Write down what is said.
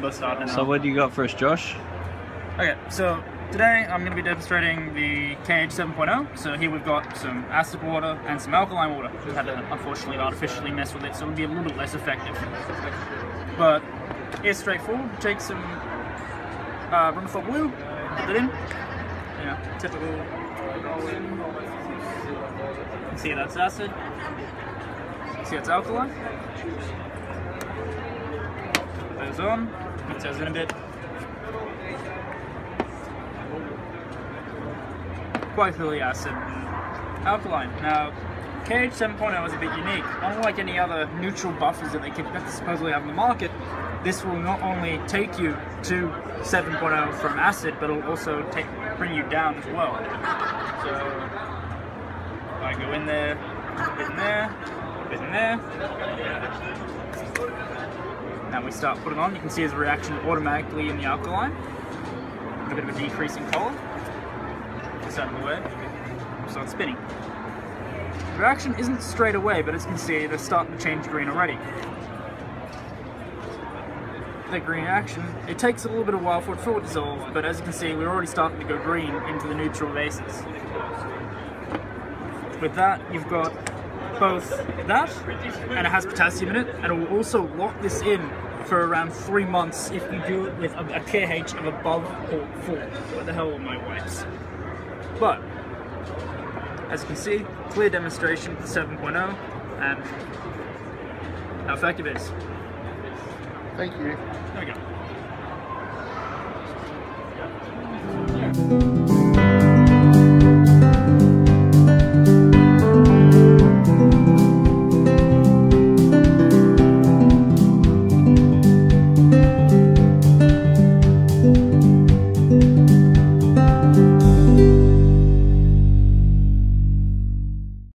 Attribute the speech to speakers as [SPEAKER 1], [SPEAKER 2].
[SPEAKER 1] got started.
[SPEAKER 2] So what do you got for us, Josh?
[SPEAKER 1] Okay, so today I'm going to be demonstrating the KH 7.0. So here we've got some acid water and some alkaline water. We had to unfortunately artificially mess with it, so it'll be a little bit less effective. But it's straightforward. Take some uh, Rutherford blue, put it in. Yeah, typical. See that's acid. See it's alkaline. Goes on. In a bit. quite acid alkaline. Now, KH 7.0 is a bit unique. Unlike any other neutral buffers that they could supposedly have in the market, this will not only take you to 7.0 from acid, but it'll also take, bring you down as well. So, I go in there, in there, in there. Now we start putting on, you can see his reaction automatically in the alkaline. A bit of a decrease in color this out of the way, start spinning. The reaction isn't straight away, but as you can see, they're starting to change green already. The green action, it takes a little bit of while for it to dissolve, but as you can see, we're already starting to go green into the neutral bases. With that, you've got both that, and it has potassium in it, and it will also lock this in for around three months if you do it with a, a KH of above 4. What the hell are my wipes? But, as you can see, clear demonstration of the 7.0 and how effective it is.
[SPEAKER 3] Thank you.
[SPEAKER 1] There we go.